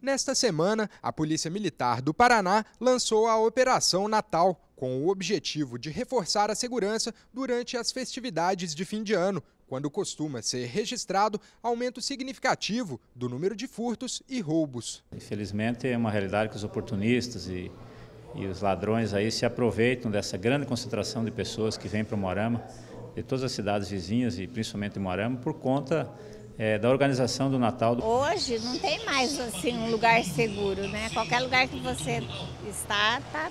Nesta semana, a Polícia Militar do Paraná lançou a Operação Natal, com o objetivo de reforçar a segurança durante as festividades de fim de ano, quando costuma ser registrado aumento significativo do número de furtos e roubos. Infelizmente, é uma realidade que os oportunistas e, e os ladrões aí se aproveitam dessa grande concentração de pessoas que vêm para o Morama, de todas as cidades vizinhas e principalmente Morama, por conta é, da organização do Natal. Hoje não tem mais assim um lugar seguro, né? Qualquer lugar que você está, tá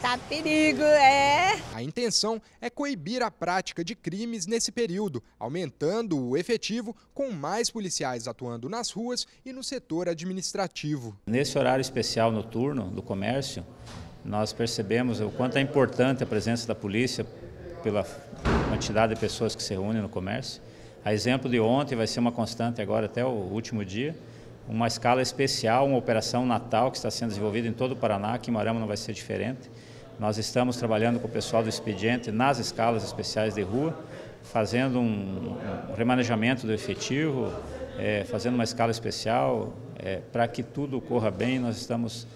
Tá perigo, é. A intenção é coibir a prática de crimes nesse período, aumentando o efetivo com mais policiais atuando nas ruas e no setor administrativo. Nesse horário especial noturno do comércio, nós percebemos o quanto é importante a presença da polícia pela quantidade de pessoas que se reúnem no comércio. A exemplo de ontem, vai ser uma constante agora até o último dia, uma escala especial, uma operação Natal que está sendo desenvolvida em todo o Paraná, que em Marama não vai ser diferente. Nós estamos trabalhando com o pessoal do expediente nas escalas especiais de rua, fazendo um, um remanejamento do efetivo, é, fazendo uma escala especial é, para que tudo corra bem. Nós estamos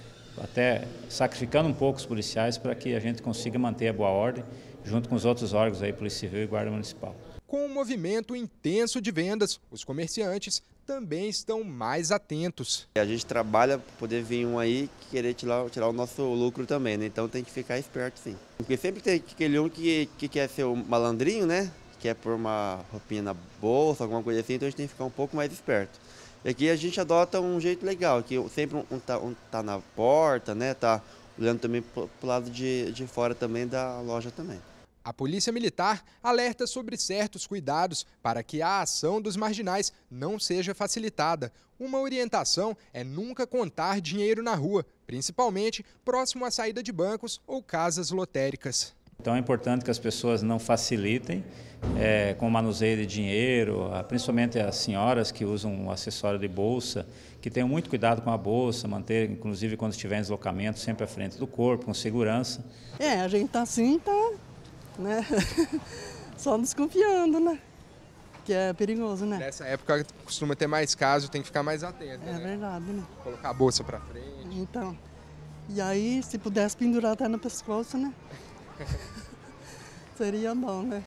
até sacrificando um pouco os policiais para que a gente consiga manter a boa ordem junto com os outros órgãos aí, Polícia Civil e Guarda Municipal. Com um movimento intenso de vendas, os comerciantes também estão mais atentos. A gente trabalha para poder vir um aí querer tirar, tirar o nosso lucro também, né? Então tem que ficar esperto sim. Porque sempre tem aquele um que, que quer ser um malandrinho, né? Quer pôr uma roupinha na bolsa, alguma coisa assim, então a gente tem que ficar um pouco mais esperto. E aqui a gente adota um jeito legal, que sempre um tá, um tá na porta, né? Tá olhando também para o lado de, de fora também da loja também. A Polícia Militar alerta sobre certos cuidados para que a ação dos marginais não seja facilitada. Uma orientação é nunca contar dinheiro na rua, principalmente próximo à saída de bancos ou casas lotéricas. Então é importante que as pessoas não facilitem é, com o manuseio de dinheiro, principalmente as senhoras que usam um acessório de bolsa, que tenham muito cuidado com a bolsa, manter, inclusive quando estiver em deslocamento, sempre à frente do corpo, com segurança. É, a gente está assim, tá né? Só desconfiando, né? Que é perigoso, né? Nessa época costuma ter mais casos, tem que ficar mais atento. É né? verdade, né? Colocar a bolsa pra frente. Então. E aí, se pudesse pendurar até no pescoço, né? Seria bom, né?